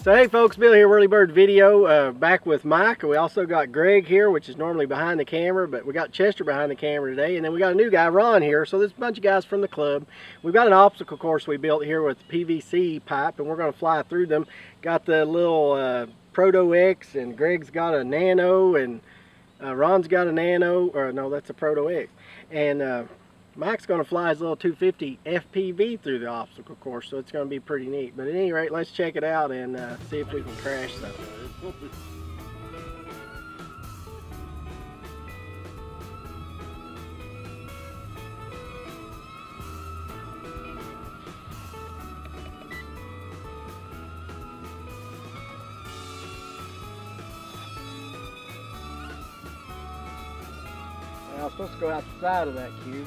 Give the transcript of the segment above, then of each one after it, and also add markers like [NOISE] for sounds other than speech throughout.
So hey folks, Bill here, Whirlybird Video, uh, back with Mike. We also got Greg here, which is normally behind the camera, but we got Chester behind the camera today. And then we got a new guy, Ron, here. So there's a bunch of guys from the club. We've got an obstacle course we built here with PVC pipe, and we're going to fly through them. Got the little uh, Proto X, and Greg's got a Nano, and uh, Ron's got a Nano, or no, that's a Proto X. And uh, Mike's going to fly his little 250 FPV through the obstacle course, so it's going to be pretty neat. But at any rate, let's check it out and uh, see if we can crash something. I was supposed to go outside of that cube.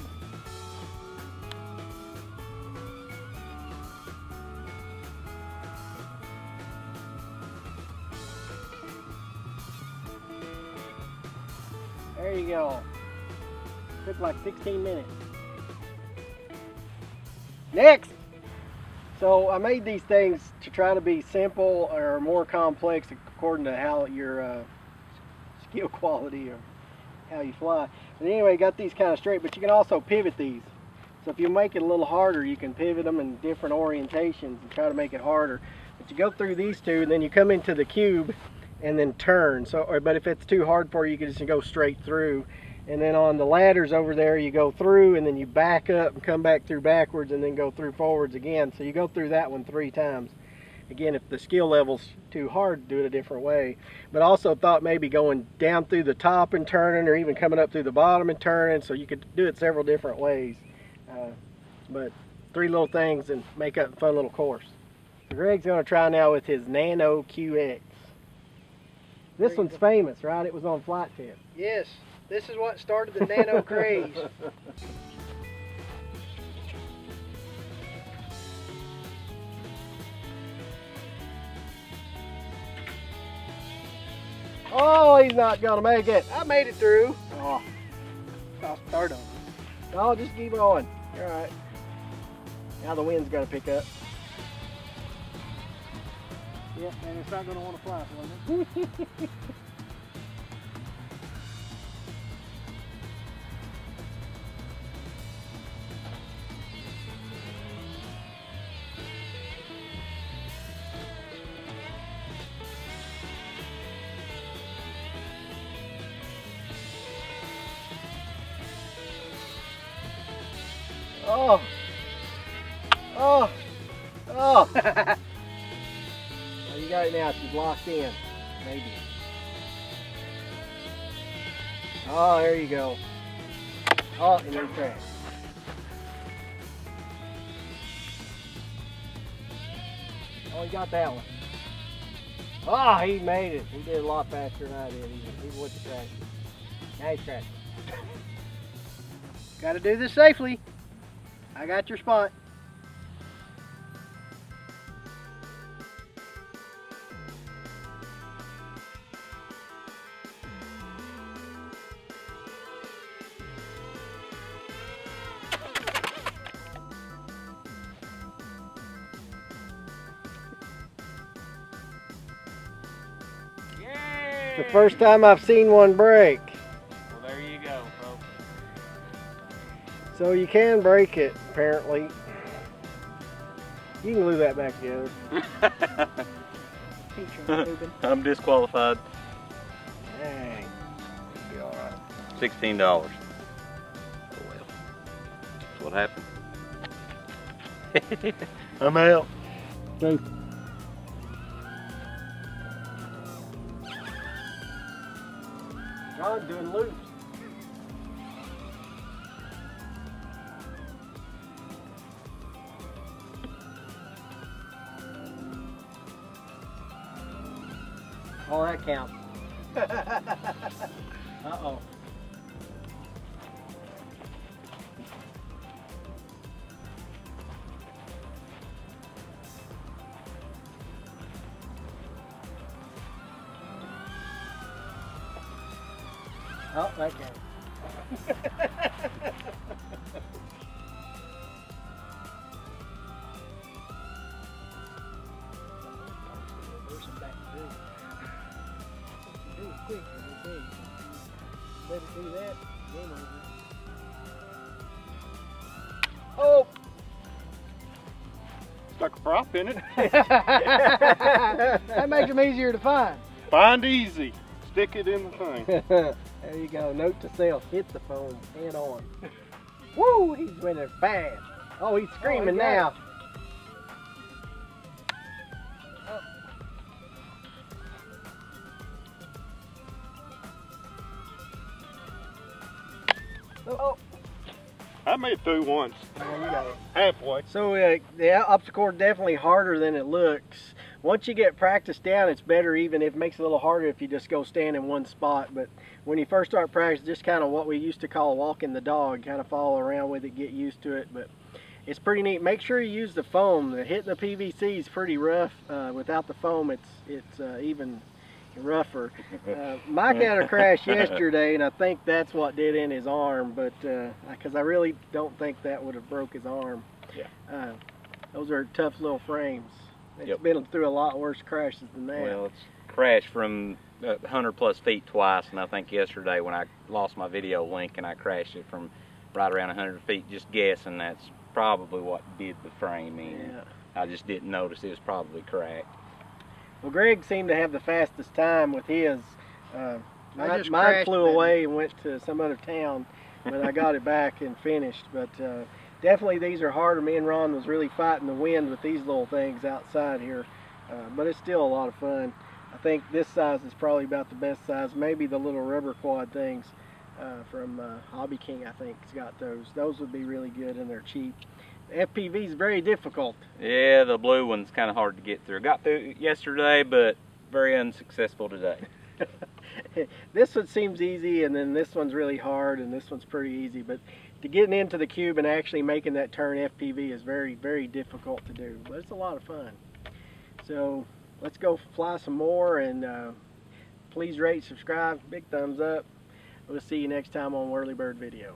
There you go. Took like 16 minutes. Next! So I made these things to try to be simple or more complex according to how your uh, skill [LAUGHS] quality or how you fly. But anyway, got these kind of straight, but you can also pivot these. So if you make it a little harder, you can pivot them in different orientations and try to make it harder. But you go through these two and then you come into the cube and then turn. So, but if it's too hard for you, you can just go straight through. And then on the ladders over there, you go through and then you back up and come back through backwards and then go through forwards again. So you go through that one three times. Again, if the skill level's too hard, do it a different way. But also thought maybe going down through the top and turning or even coming up through the bottom and turning. So you could do it several different ways. Uh, but three little things and make up a fun little course. Greg's going to try now with his Nano QX. This one's famous, right? It was on Flite Test. Yes, this is what started the nano [LAUGHS] craze. Oh, he's not gonna make it. I made it through. Oh, I'll start on. no, oh, just keep going. All right. Now the wind's gotta pick up. Yep, and it's not going to want to fly for me. Oh, oh, oh. [LAUGHS] got now. She's locked in. Maybe. Oh, there you go. Oh, and there's track. Oh, he got that one. Oh, he made it. He did a lot faster than I did. He, he went to crash. Now he's crashing. [LAUGHS] Got to do this safely. I got your spot. The first time I've seen one break. Well, there you go, folks. So you can break it, apparently. You can glue that back together. [LAUGHS] [LAUGHS] I'm disqualified. Dang. Be all right. Sixteen dollars. Oh well. That's what happened. [LAUGHS] I'm out. Okay. John doing loops. Oh, that counts. [LAUGHS] Uh-oh. Oh, that okay. That. Oh! Stuck a prop in it. [LAUGHS] that makes them easier to find. Find easy. Stick it in the thing. [LAUGHS] there you go. Note to self: hit the phone head on. [LAUGHS] Woo! He's winning fast. Oh, he's screaming got now. Oh, oh. I made it through once. Yeah, you got it. Halfway. So uh, the obstacle course definitely harder than it looks. Once you get practice down, it's better even if it makes it a little harder if you just go stand in one spot. But when you first start practice, just kind of what we used to call walking the dog, kind of follow around with it, get used to it. But it's pretty neat. Make sure you use the foam. The hitting the PVC is pretty rough. Uh, without the foam, it's it's uh, even rougher. [LAUGHS] Uh, Mike had a crash yesterday, and I think that's what did in his arm. But because I really don't think that would have broke his arm. Yeah. Uh, those are tough little frames. It's Yep. been through a lot worse crashes than that. Well, it's crashed from uh, 100 plus feet twice, and I think yesterday when I lost my video link and I crashed it from right around 100 feet, just guessing that's probably what did the frame in. yeah. I just didn't notice it was probably cracked. Well, Greg seemed to have the fastest time with his. Uh, I mine, mine flew it. away and went to some other town, but I got it back and finished. But uh, definitely these are harder. Me and Ron was really fighting the wind with these little things outside here, uh, but it's still a lot of fun. I think this size is probably about the best size. Maybe the little rubber quad things uh, from uh, Hobby King, I think, has got those. Those would be really good and they're cheap. FPV is very difficult. Yeah, the blue one's kind of hard to get through. Got through yesterday, but very unsuccessful today. [LAUGHS] this one seems easy and then this one's really hard and this one's pretty easy but to getting into the cube and actually making that turn FPV is very very difficult to do but it's a lot of fun so let's go fly some more and uh, please rate subscribe big thumbs up. We'll see you next time on Whirlybird video